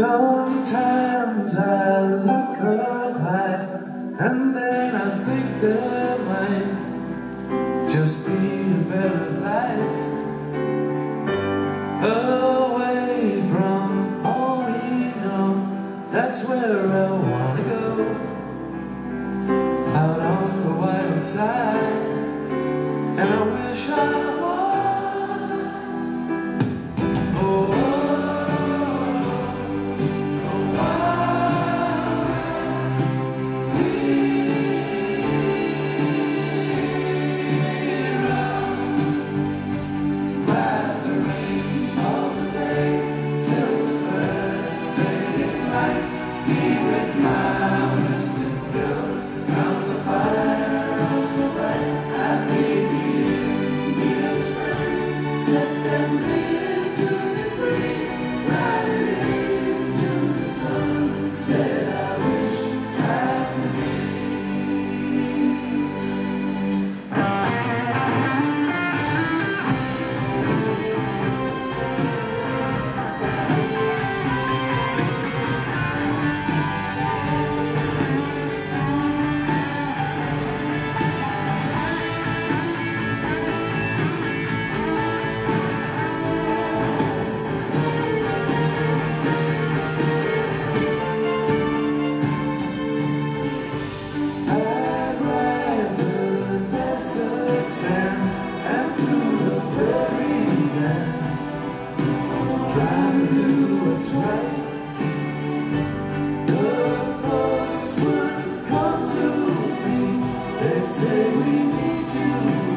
Sometimes I look up high and then I think there might just be a better life away from all we know. That's where I wanna go out on say we need you.